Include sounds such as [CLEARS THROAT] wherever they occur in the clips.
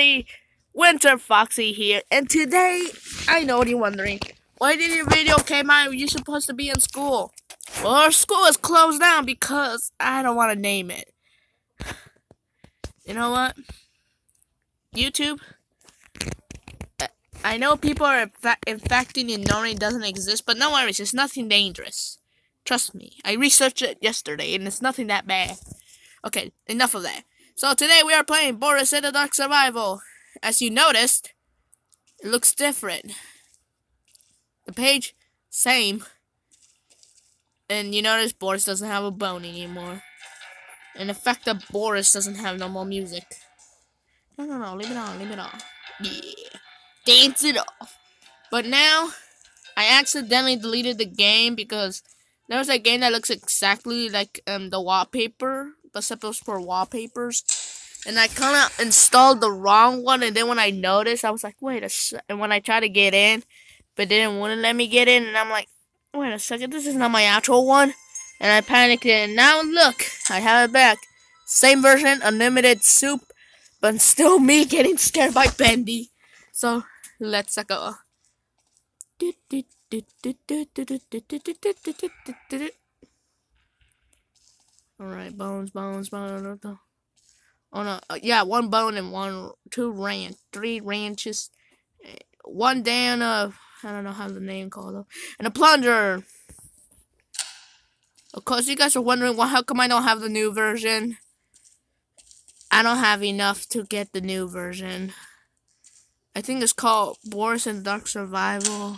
everybody, Wither Foxy here, and today, I know what you're wondering, why did your video came out you're supposed to be in school? Well, our school is closed down because I don't want to name it. You know what? YouTube, I know people are infecting and knowing it doesn't exist, but no worries, it's nothing dangerous. Trust me, I researched it yesterday, and it's nothing that bad. Okay, enough of that. So today we are playing Boris and the Dark Survival. As you noticed, it looks different. The page, same. And you notice Boris doesn't have a bone anymore. And the fact that Boris doesn't have no more music. No, no, no, leave it on, leave it on. Yeah. Dance it off. But now, I accidentally deleted the game because there's a game that looks exactly like um, the wallpaper the supposed for wallpapers. And I kind of installed the wrong one, and then when I noticed, I was like, wait a sec. And when I tried to get in, but didn't want to let me get in, and I'm like, wait a second, this is not my actual one. And I panicked, and now look, I have it back. Same version, unlimited soup, but still me [LAUGHS] getting scared by Bendy. So, let's go. Alright, bones, bones, bones. Oh no, uh, yeah, one bone and one, two ranch, three ranches, eh, one down of, I don't know how the name called it, and a plunger. Of course, you guys are wondering, well, how come I don't have the new version? I don't have enough to get the new version. I think it's called Boris and Dark Survival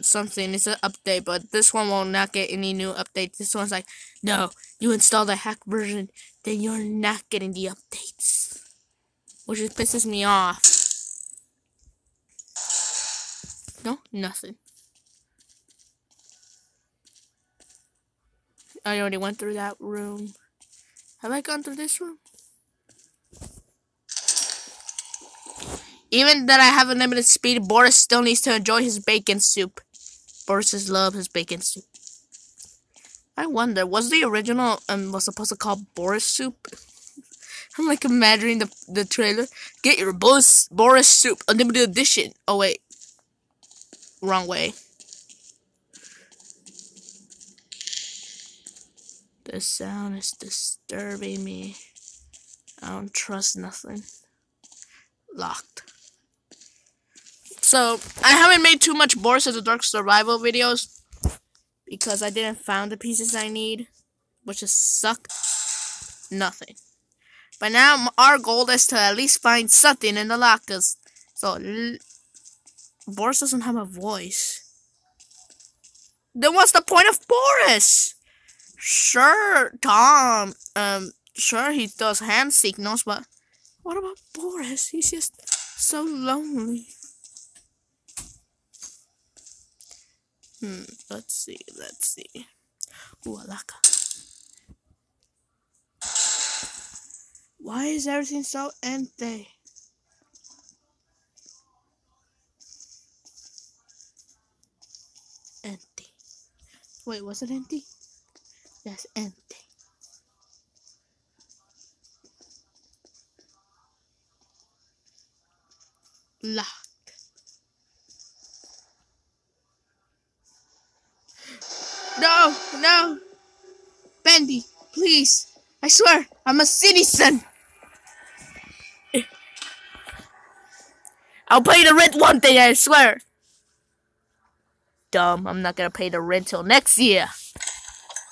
something. It's an update, but this one will not get any new updates. This one's like, no, you install the hack version, then you're not getting the updates. Which just pisses me off. No, nothing. I already went through that room. Have I gone through this room? Even that I have unlimited speed, Boris still needs to enjoy his bacon soup. Boris loves his bacon soup. I wonder, was the original um was supposed to call Boris soup? [LAUGHS] I'm like imagining the the trailer. Get your Boris Boris soup unlimited edition. Oh wait, wrong way. The sound is disturbing me. I don't trust nothing. Locked. So, I haven't made too much Boris of the Dark Survival videos because I didn't find the pieces I need, which is suck nothing. But now our goal is to at least find something in the lockers. So, Boris doesn't have a voice. Then what's the point of Boris? Sure, Tom, um, sure he does hand signals, but what about Boris? He's just so lonely. Hmm, let's see, let's see. Ooh, alaka. Why is everything so empty? Empty. Wait, was it empty? Yes, empty. Locked. No, no. Bendy, please. I swear, I'm a citizen. I'll pay the rent one day, I swear. Dumb, I'm not gonna pay the rent till next year.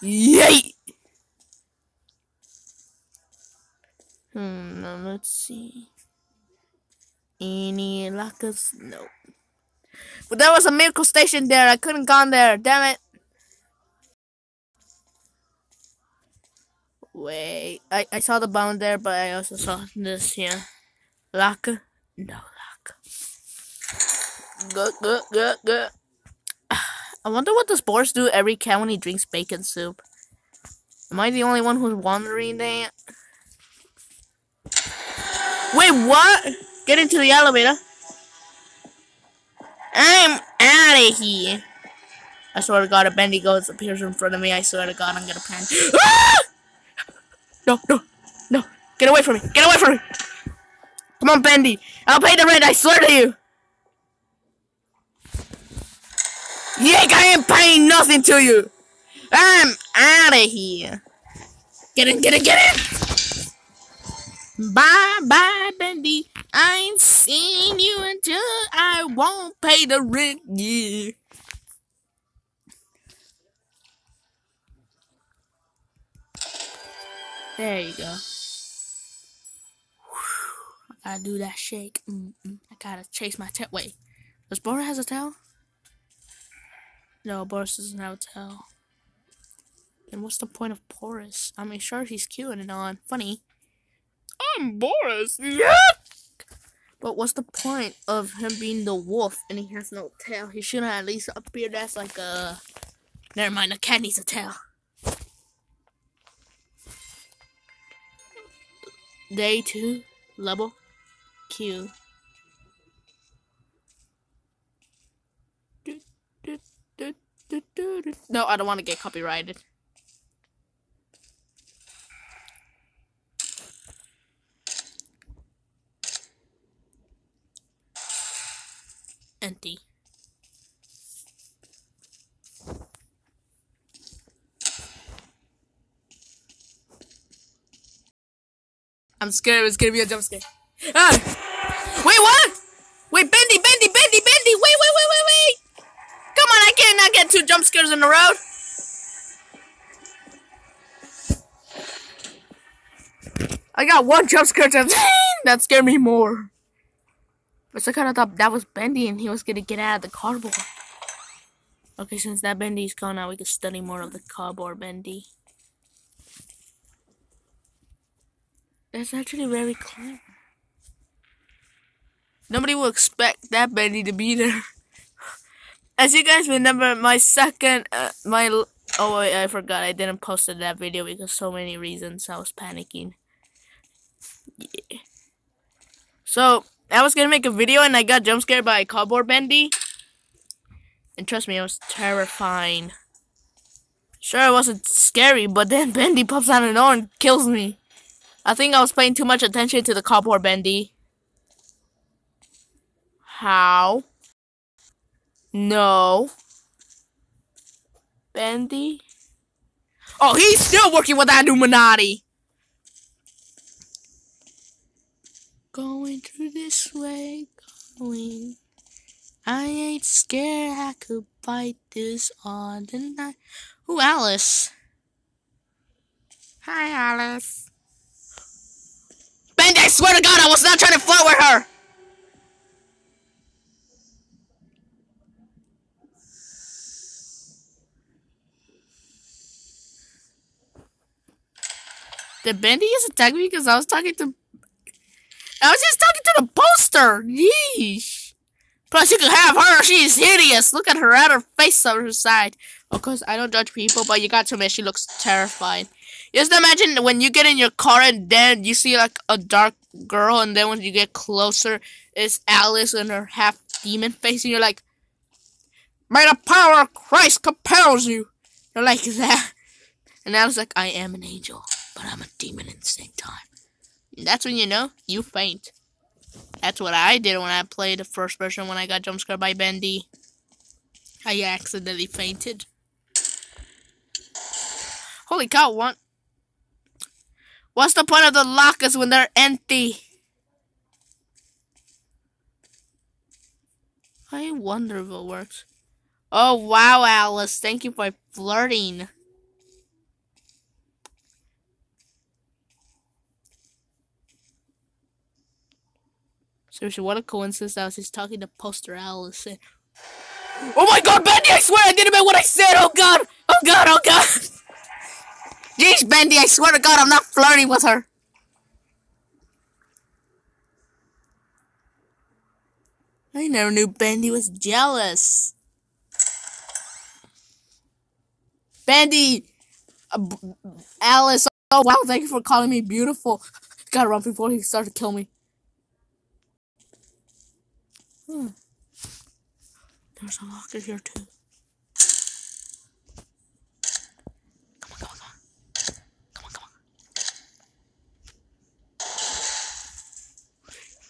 Yay! Hmm, let's see. Any lockers? No. But there was a miracle station there. I couldn't gone there. Damn it. Wait, I, I saw the bound there, but I also saw this here. Locker? No locker. Good, good, good, good. I wonder what the spores do every cat when he drinks bacon soup. Am I the only one who's wondering that? Wait, what? Get into the elevator. I'm out of here. I swear to God, a Bendy ghost appears in front of me, I swear to God, I'm gonna panic. [GASPS] Ah! No, no, no. Get away from me. Get away from me. Come on, Bendy. I'll pay the rent, I swear to you. Yank, I ain't paying nothing to you. I'm out of here. Get in, get in, get in. Bye, bye, Bendy. I ain't seen you until I won't pay the rent. Yeah. There you go. I gotta do that shake. Mm -mm. I gotta chase my tail. Wait, does Boris has a tail? No, Boris doesn't have a tail. Then what's the point of Boris? I mean, sure, he's cute and all and funny. I'm Boris. Yeah. But what's the point of him being the wolf and he has no tail? He should have at least appeared as like a. Never mind, a cat needs a tail. Day two, level Q. No, I don't want to get copyrighted. Empty. I'm scared it's gonna be a jump scare. Ah! Wait, what? Wait, Bendy, Bendy, Bendy, Bendy! Wait, wait, wait, wait, wait! Come on, I can't cannot get two jump scares in a row. I got one jump scare to [LAUGHS] that scared me more. But I kind of thought that was Bendy and he was gonna get out of the cardboard. Okay, since that Bendy's gone now, we can study more of the cardboard Bendy. That's actually very clever. Nobody will expect that Bendy to be there. As you guys remember, my second, uh, my, oh wait, I forgot, I didn't post that video because so many reasons, I was panicking. Yeah. So, I was gonna make a video and I got jump scared by a cardboard Bendy. And trust me, it was terrifying. Sure, it wasn't scary, but then Bendy pops out of nowhere and kills me. I think I was paying too much attention to the cardboard bendy. How? No. Bendy? Oh, he's still working with that Illuminati. Going through this way, going. I ain't scared I could bite this on the night. Ooh, Alice. Hi, Alice. Bendy, I swear to God, I was not trying to flirt with her! Did Bendy just attack me because I was talking to... I was just talking to the poster! Yeesh! Plus, you can have her. She's hideous. Look at her outer face on her side. Of course, I don't judge people, but you got to admit she looks terrifying. Just imagine when you get in your car and then you see like a dark girl, and then when you get closer, it's Alice and her half demon face, and you're like, "May the power of Christ compels you." You're like that, and I was like, "I am an angel, but I'm a demon at the same time." And that's when you know you faint. That's what I did when I played the first version when I got jump scared by Bendy. I accidentally fainted. Holy cow, what? What's the point of the lockers when they're empty? I wonder if it works. Oh, wow, Alice. Thank you for flirting. Seriously, what a coincidence I was just talking to Poster Alice. [GASPS] Oh my god, Bendy, I swear I didn't mean what I said! Oh god! Oh god, oh god! [LAUGHS] Jeez, Bendy, I swear to God, I'm not flirting with her. I never knew Bendy was jealous. Bendy! Uh, Alice, oh wow, thank you for calling me beautiful. [LAUGHS] Gotta run before he starts to kill me. Hmm. There's a locker here too.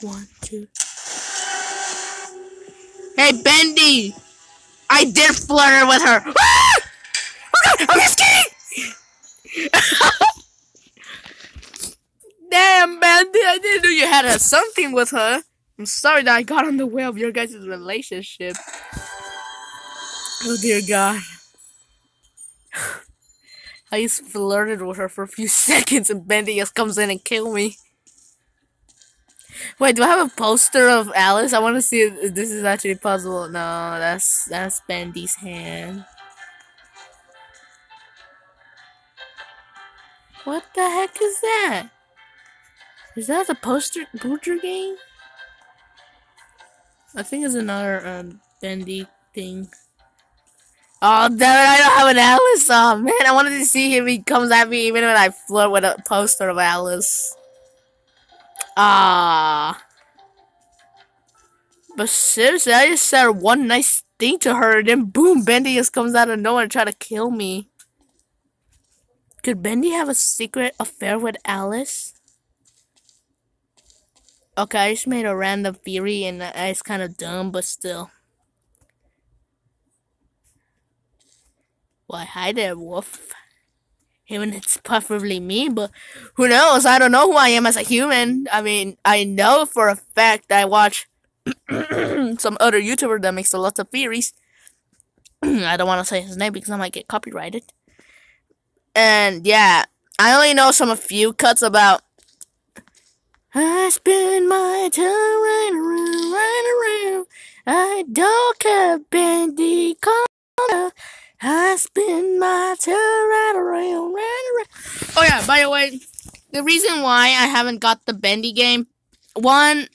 One, two. Hey, Bendy! I did flirt with her. Ah! Oh God, I'm just kidding. Damn, Bendy! I didn't know you had a something with her. I'm sorry that I got on the way of your guys' relationship. Oh dear God. [SIGHS] I just flirted with her for a few [LAUGHS] seconds and Bendy just comes in and kills me. Wait, do I have a poster of Alice? I want to see if this is actually possible. No, that's that's Bendy's hand. What the heck is that? Is that the poster booster game? I think it's another um, Bendy thing. Oh, damn it, I don't have an Alice. Oh, man, I wanted to see if he comes at me even when I flirt with a poster of Alice. Ah. But seriously, I just said one nice thing to her, and then boom, Bendy just comes out of nowhere and try to kill me. Could Bendy have a secret affair with Alice? Okay, I just made a random theory, and it's kind of dumb, but still. Why, hi there, wolf. Even it's preferably me, but who knows? I don't know who I am as a human. I mean, I know for a fact I watch [CLEARS THROAT] some other YouTuber that makes a lot of theories. [CLEARS THROAT] I don't want to say his name because I might get copyrighted. And yeah, I only know some a few cuts about. I spend my time around, around. I don't care, Bendy. I spin my tail right around, right around. Oh yeah, by the way, the reason why I haven't got the Bendy game, one,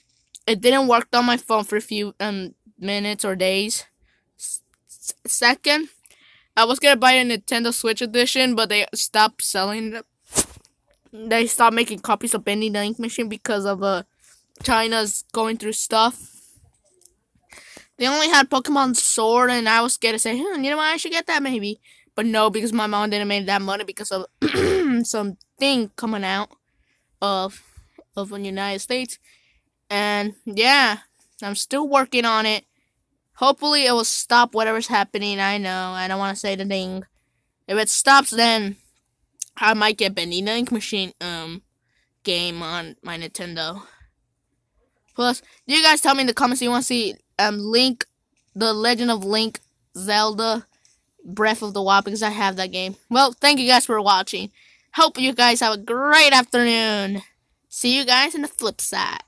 it didn't work on my phone for a few um minutes or days. S second, I was gonna buy a Nintendo Switch edition, but they stopped selling it. They stopped making copies of Bendy the Ink Machine because of uh China's going through stuff they only had Pokemon Sword, and I was scared to say, hmm, you know what, I should get that maybe. But no, because my mom didn't make that money because of [CLEARS THROAT] some thing coming out of of the United States. And yeah, I'm still working on it. Hopefully it will stop whatever's happening. I know. I don't want to say the thing. If it stops then I might get Bendy Ink Machine um game on my Nintendo. Plus, you guys tell me in the comments you want to see um Link, the Legend of Link, Zelda, Breath of the Wild because I have that game. Well, thank you guys for watching. Hope you guys have a great afternoon. See you guys in the flip side.